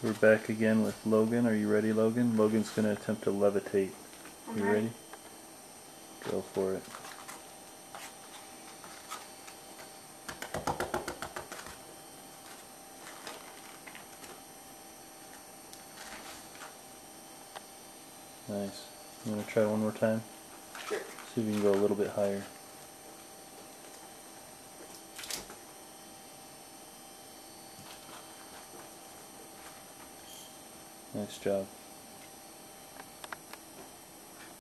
We're back again with Logan. Are you ready, Logan? Logan's going to attempt to levitate. I'm you ready. ready? Go for it. Nice. You want to try one more time? Sure. See if you can go a little bit higher. Nice job.